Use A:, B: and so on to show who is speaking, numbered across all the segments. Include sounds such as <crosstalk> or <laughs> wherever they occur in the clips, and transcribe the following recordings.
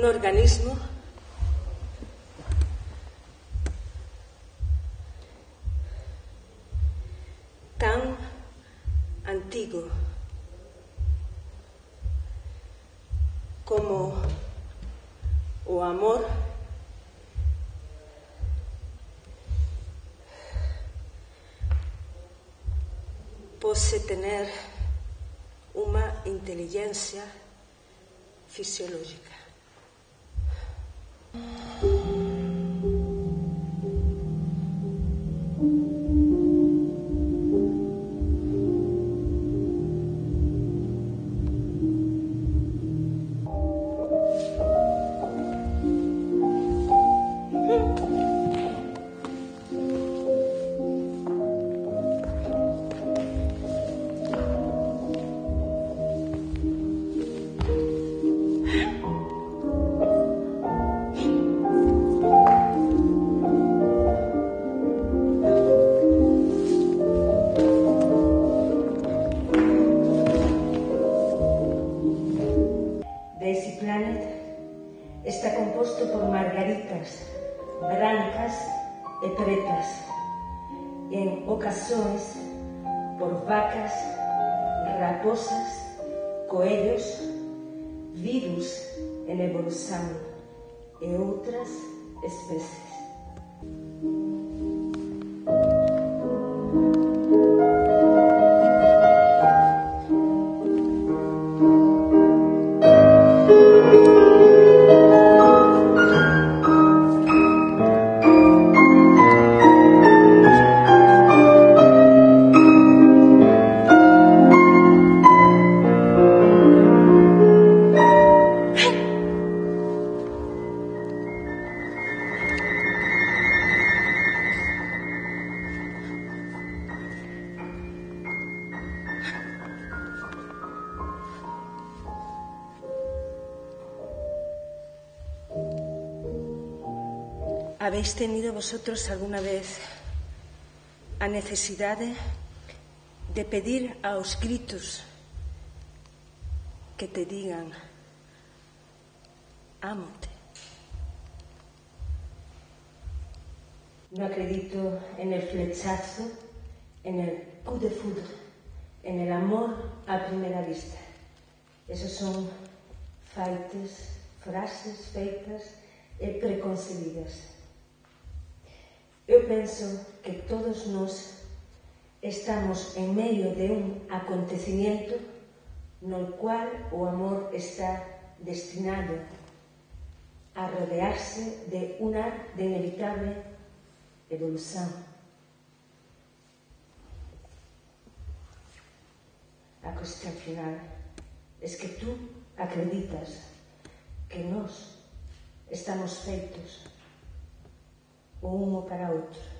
A: un organismo tan antiguo como o amor pose tener unha inteligencia fisiológica. Mm. ocasiones por vacas, raposas, coelhos, virus, en evolución e outras especies. ¿Habéis tenido vosotros alguna vez a necesidade de pedir aos gritos que te digan ámote? No acredito en el flechazo, en el coup de foudre, en el amor a primera vista. Esos son faites, frases feitas e preconcebidas. Eu penso que todos nós estamos en medio de un acontecimiento no cual o amor está destinado a rodearse de una inevitable evolución. A cuestión final es que tú acreditas que nós estamos feitos uma para a outra.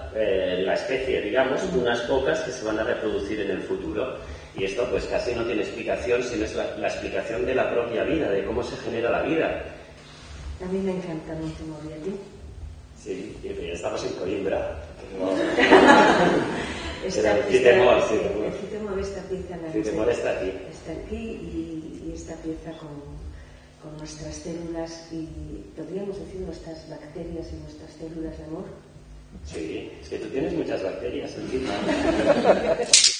B: eh, la especie, digamos, unas pocas que se van a reproducir en el futuro. Y esto pues casi no tiene explicación, sino es la, explicación de la propia vida, de cómo se genera la vida.
A: A mí me encanta mucho ¿y a ti?
B: Sí, y estamos en Coimbra. <laughs>
A: Esta, el Citemor, sí. El esta pieza. La
B: está aquí.
A: Está aquí y, y esta pieza con, con nuestras células y podríamos decir nuestras bacterias y nuestras células de amor.
B: Sí, es que tú tienes muchas bacterias encima. <laughs>